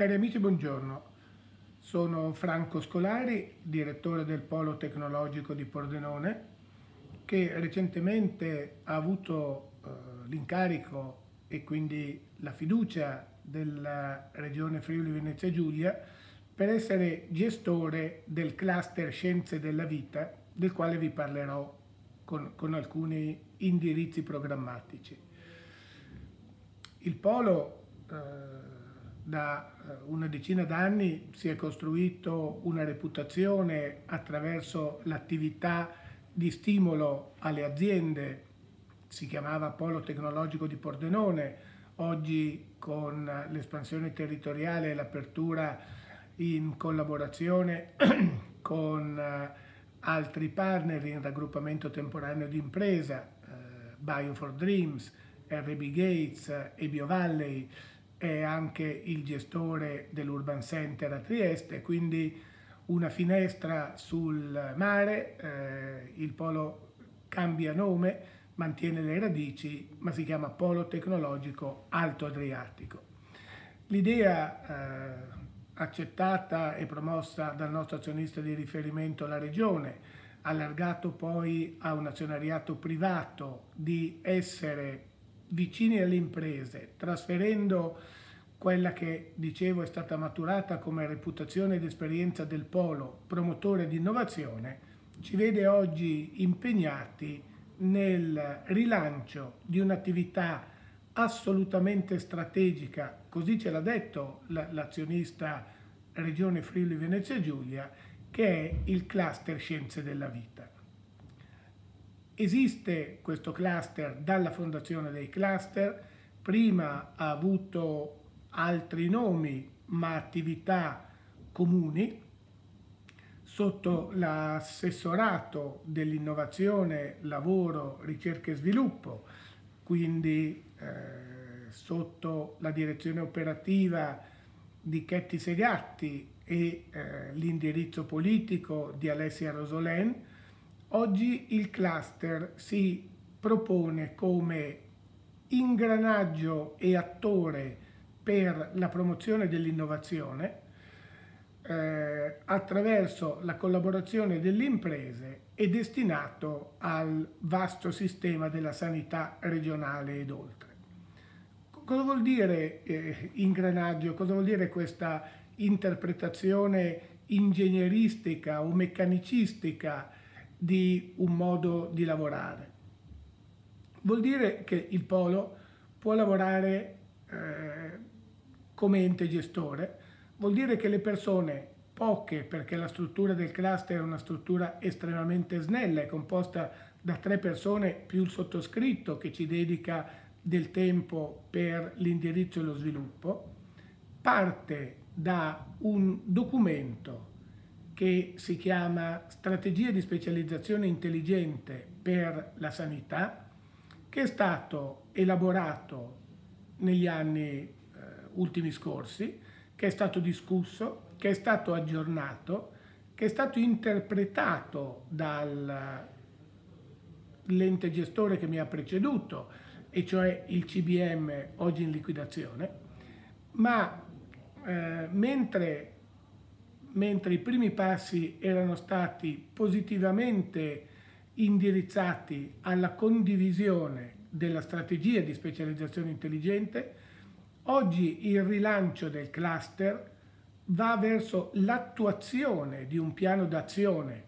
Cari amici, buongiorno. Sono Franco Scolari, direttore del Polo Tecnologico di Pordenone, che recentemente ha avuto eh, l'incarico e quindi la fiducia della Regione Friuli Venezia Giulia per essere gestore del cluster Scienze della Vita, del quale vi parlerò con, con alcuni indirizzi programmatici. Il Polo da eh, una decina d'anni si è costruito una reputazione attraverso l'attività di stimolo alle aziende, si chiamava Polo Tecnologico di Pordenone, oggi con l'espansione territoriale e l'apertura in collaborazione con eh, altri partner in raggruppamento temporaneo di impresa, eh, Bio for Dreams, RB Gates e BioValley, è anche il gestore dell'Urban Center a Trieste, quindi una finestra sul mare, eh, il polo cambia nome, mantiene le radici, ma si chiama Polo Tecnologico Alto Adriatico. L'idea eh, accettata e promossa dal nostro azionista di riferimento, la Regione, allargato poi a un azionariato privato di essere vicini alle imprese, trasferendo quella che dicevo è stata maturata come reputazione ed esperienza del polo promotore di innovazione, ci vede oggi impegnati nel rilancio di un'attività assolutamente strategica, così ce l'ha detto l'azionista Regione Friuli Venezia Giulia, che è il cluster Scienze della Vita. Esiste questo cluster dalla fondazione dei cluster, prima ha avuto altri nomi ma attività comuni. Sotto l'assessorato dell'innovazione, lavoro, ricerca e sviluppo, quindi eh, sotto la direzione operativa di Chetti Segatti e eh, l'indirizzo politico di Alessia Rosolen, Oggi il cluster si propone come ingranaggio e attore per la promozione dell'innovazione eh, attraverso la collaborazione delle imprese è destinato al vasto sistema della sanità regionale ed oltre. Cosa vuol dire eh, ingranaggio? Cosa vuol dire questa interpretazione ingegneristica o meccanicistica di un modo di lavorare. Vuol dire che il polo può lavorare eh, come ente gestore, vuol dire che le persone, poche perché la struttura del cluster è una struttura estremamente snella, è composta da tre persone più il sottoscritto che ci dedica del tempo per l'indirizzo e lo sviluppo, parte da un documento che si chiama Strategia di specializzazione intelligente per la sanità, che è stato elaborato negli anni eh, ultimi scorsi, che è stato discusso, che è stato aggiornato, che è stato interpretato dall'ente gestore che mi ha preceduto, e cioè il CBM oggi in liquidazione, ma eh, mentre mentre i primi passi erano stati positivamente indirizzati alla condivisione della strategia di specializzazione intelligente, oggi il rilancio del cluster va verso l'attuazione di un piano d'azione,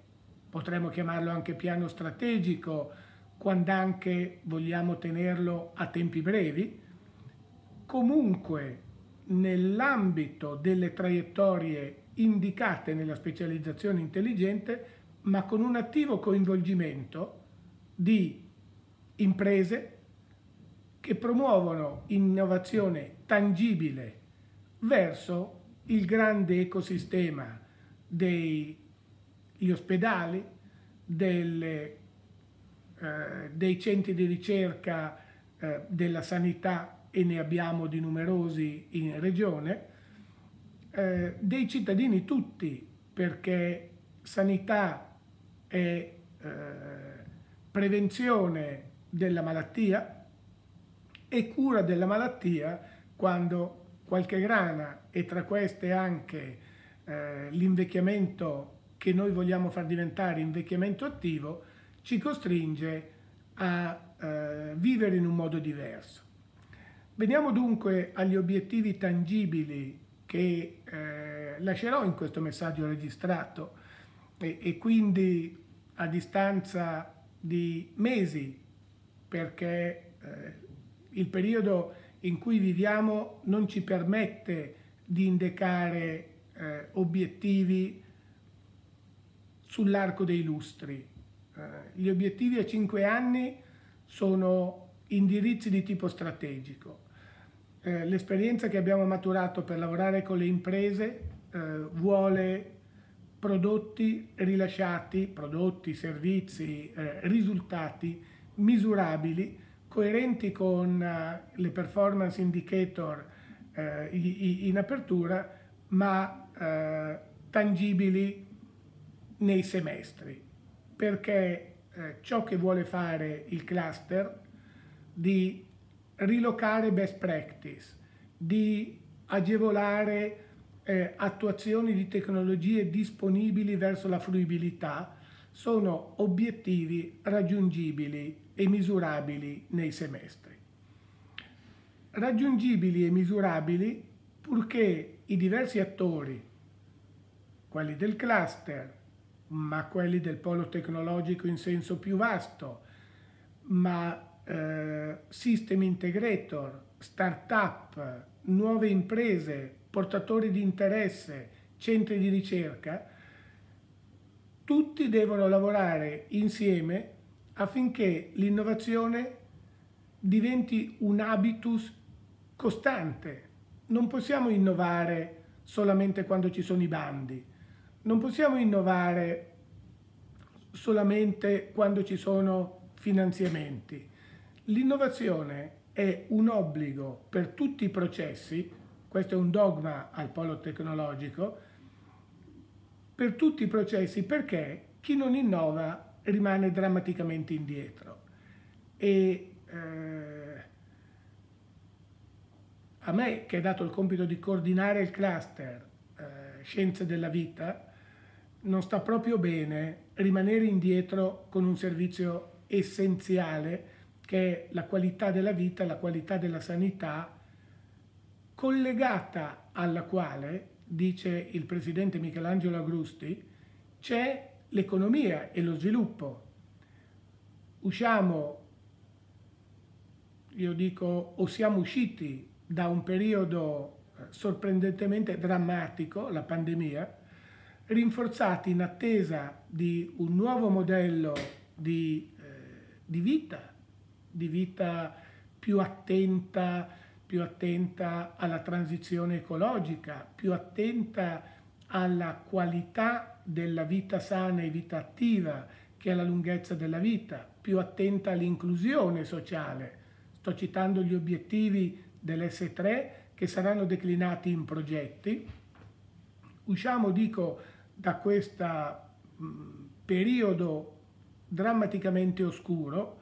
potremmo chiamarlo anche piano strategico, quando anche vogliamo tenerlo a tempi brevi, comunque nell'ambito delle traiettorie indicate nella specializzazione intelligente, ma con un attivo coinvolgimento di imprese che promuovono innovazione tangibile verso il grande ecosistema degli ospedali, delle, eh, dei centri di ricerca eh, della sanità e ne abbiamo di numerosi in regione, eh, dei cittadini tutti, perché sanità è eh, prevenzione della malattia e cura della malattia quando qualche grana e tra queste anche eh, l'invecchiamento che noi vogliamo far diventare invecchiamento attivo, ci costringe a eh, vivere in un modo diverso. Veniamo dunque agli obiettivi tangibili che eh, lascerò in questo messaggio registrato e, e quindi a distanza di mesi perché eh, il periodo in cui viviamo non ci permette di indicare eh, obiettivi sull'arco dei lustri. Eh, gli obiettivi a cinque anni sono indirizzi di tipo strategico. Eh, l'esperienza che abbiamo maturato per lavorare con le imprese eh, vuole prodotti rilasciati, prodotti, servizi, eh, risultati misurabili, coerenti con uh, le performance indicator uh, in apertura, ma uh, tangibili nei semestri, perché ciò che vuole fare il cluster di rilocare best practice, di agevolare eh, attuazioni di tecnologie disponibili verso la fruibilità, sono obiettivi raggiungibili e misurabili nei semestri. Raggiungibili e misurabili purché i diversi attori, quelli del cluster, ma quelli del polo tecnologico in senso più vasto, ma eh, system integrator, start-up, nuove imprese, portatori di interesse, centri di ricerca, tutti devono lavorare insieme affinché l'innovazione diventi un habitus costante. Non possiamo innovare solamente quando ci sono i bandi, non possiamo innovare solamente quando ci sono finanziamenti. L'innovazione è un obbligo per tutti i processi, questo è un dogma al polo tecnologico, per tutti i processi perché chi non innova rimane drammaticamente indietro. E eh, a me che è dato il compito di coordinare il cluster eh, Scienze della Vita, non sta proprio bene rimanere indietro con un servizio essenziale che è la qualità della vita, la qualità della sanità, collegata alla quale, dice il presidente Michelangelo Agrusti, c'è l'economia e lo sviluppo. Usciamo, io dico, o siamo usciti da un periodo eh, sorprendentemente drammatico, la pandemia, rinforzati in attesa di un nuovo modello di, eh, di vita, di vita più attenta, più attenta alla transizione ecologica, più attenta alla qualità della vita sana e vita attiva che alla lunghezza della vita, più attenta all'inclusione sociale. Sto citando gli obiettivi dell'S3 che saranno declinati in progetti. Usciamo, dico, da questo periodo drammaticamente oscuro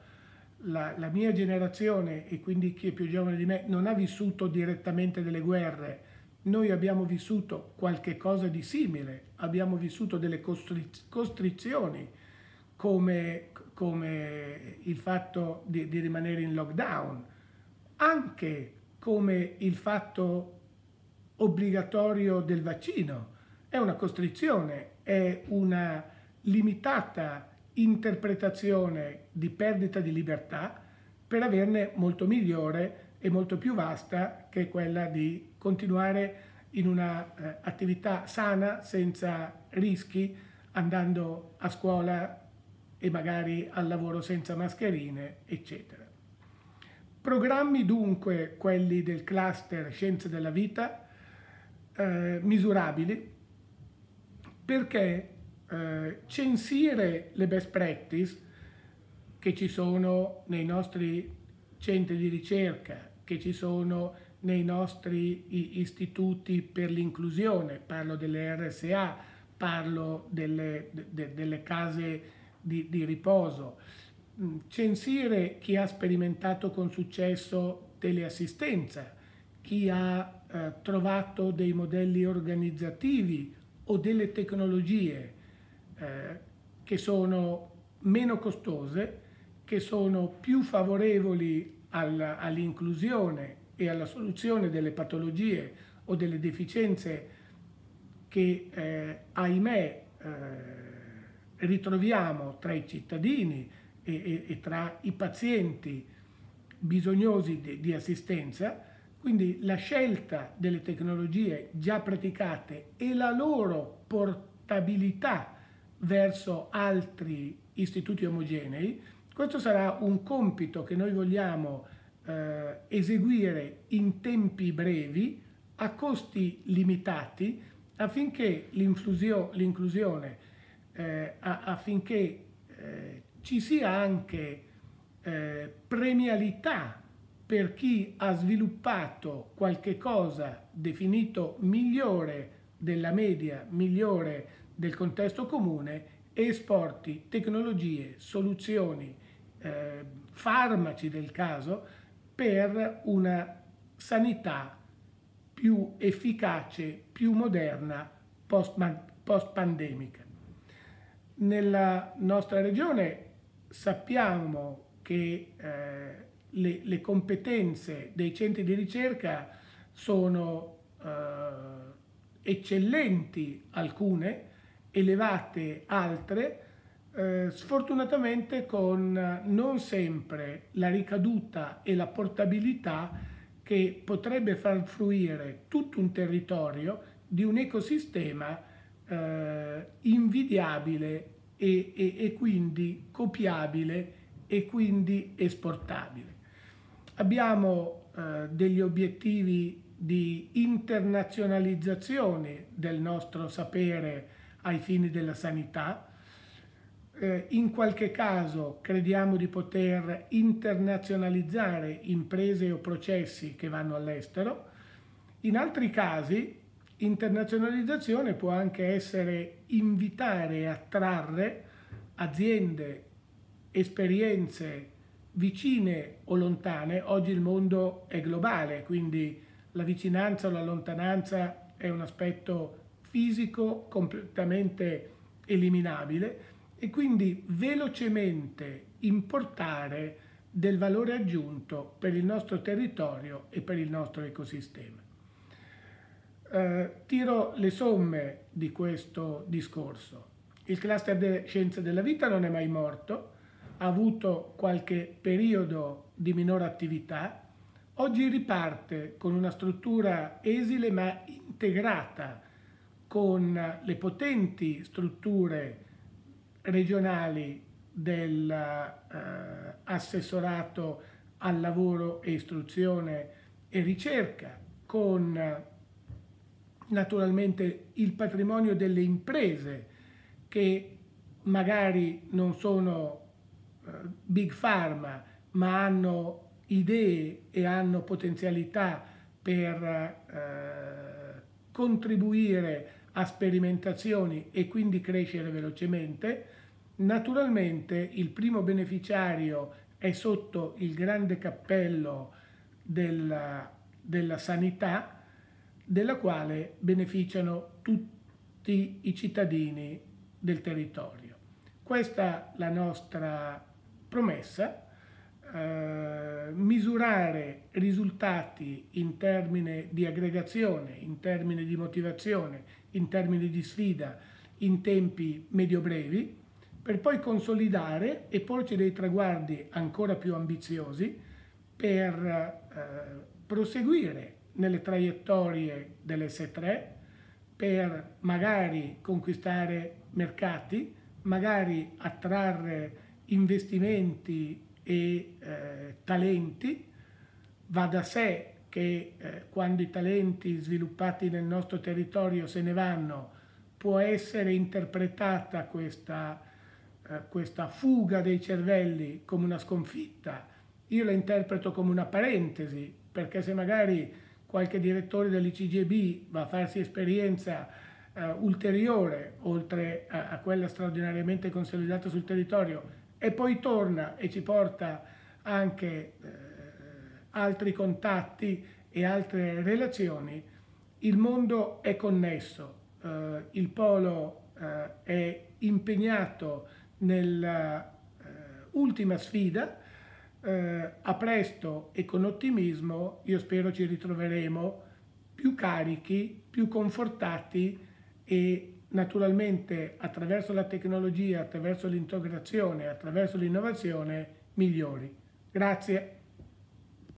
la, la, mia generazione e quindi chi è più giovane di me non ha vissuto direttamente delle guerre, noi abbiamo vissuto qualche cosa di simile, abbiamo vissuto delle costriz costrizioni come, come, il fatto di, di rimanere in lockdown, anche come il fatto obbligatorio del vaccino. È una costrizione, è una limitata interpretazione di perdita di libertà per averne molto migliore e molto più vasta che quella di continuare in un'attività eh, sana senza rischi andando a scuola e magari al lavoro senza mascherine eccetera. Programmi dunque quelli del cluster Scienze della Vita eh, misurabili perché eh, censire le best practice che ci sono nei nostri centri di ricerca, che ci sono nei nostri istituti per l'inclusione, parlo delle RSA, parlo delle, de, delle case di, di riposo, mm, censire chi ha sperimentato con successo teleassistenza, chi ha eh, trovato dei modelli organizzativi o delle tecnologie eh, che sono meno costose, che sono più favorevoli all'inclusione e alla soluzione delle patologie o delle deficienze che, eh, ahimè, eh, ritroviamo tra i cittadini e, e, e tra i pazienti bisognosi di, di assistenza, quindi la scelta delle tecnologie già praticate e la loro portabilità verso altri istituti omogenei, questo sarà un compito che noi vogliamo eh, eseguire in tempi brevi, a costi limitati, affinché l'inclusione, eh, affinché eh, ci sia anche eh, premialità per chi ha sviluppato qualche cosa definito migliore della media, migliore del contesto comune esporti tecnologie, soluzioni, eh, farmaci del caso per una sanità più efficace, più moderna, post-pandemica. Nella nostra regione sappiamo che eh, le, le, competenze dei centri di ricerca sono eh, eccellenti alcune, elevate altre, eh, sfortunatamente con non sempre la ricaduta e la portabilità che potrebbe far fruire tutto un territorio di un ecosistema eh, invidiabile e, e, e quindi copiabile e quindi esportabile. Abbiamo eh, degli obiettivi di internazionalizzazione del nostro sapere ai fini della sanità. Eh, in qualche caso crediamo di poter internazionalizzare imprese o processi che vanno all'estero. In altri casi Internazionalizzazione può anche essere invitare e attrarre aziende, esperienze vicine o lontane. Oggi il mondo è globale, quindi la vicinanza o la lontananza è un aspetto fisico completamente eliminabile e quindi velocemente importare del valore aggiunto per il nostro territorio e per il nostro ecosistema. Eh, tiro le somme di questo discorso. Il cluster delle scienze della vita non è mai morto, ha avuto qualche periodo di minore attività, oggi riparte con una struttura esile ma integrata con le potenti strutture regionali dell'assessorato eh, al lavoro e istruzione e ricerca, con naturalmente il patrimonio delle imprese che magari non sono uh, big pharma ma hanno idee e hanno potenzialità per uh, contribuire a sperimentazioni e quindi crescere velocemente. Naturalmente il primo beneficiario è sotto il grande cappello della, della sanità della quale beneficiano tutti i cittadini del territorio. Questa è la nostra promessa, eh, misurare risultati in termini di aggregazione, in termini di motivazione, in termini di sfida, in tempi medio-brevi, per poi consolidare e porci dei traguardi ancora più ambiziosi per eh, proseguire nelle traiettorie dell'S3 per magari conquistare mercati, magari attrarre investimenti e eh, talenti. Va da sé che eh, quando i talenti sviluppati nel nostro territorio se ne vanno, può essere interpretata questa, eh, questa fuga dei cervelli come una sconfitta. Io la interpreto come una parentesi, perché se magari qualche direttore dell'ICGB va a farsi esperienza eh, ulteriore oltre a, a, quella straordinariamente consolidata sul territorio e poi torna e ci porta anche eh, altri contatti e altre relazioni, il mondo è connesso, eh, il polo eh, è impegnato nell'ultima sfida, eh, a presto e con ottimismo io spero ci ritroveremo più carichi, più confortati e naturalmente attraverso la tecnologia, attraverso l'integrazione, attraverso l'innovazione migliori. Grazie.